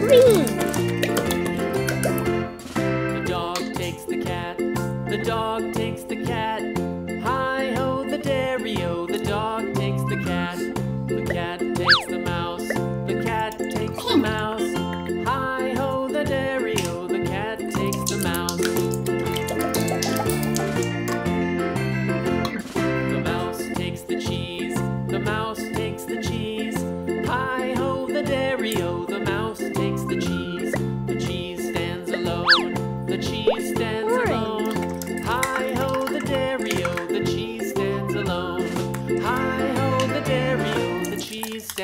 Green. The dog takes the cat. The dog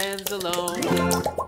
hands alone.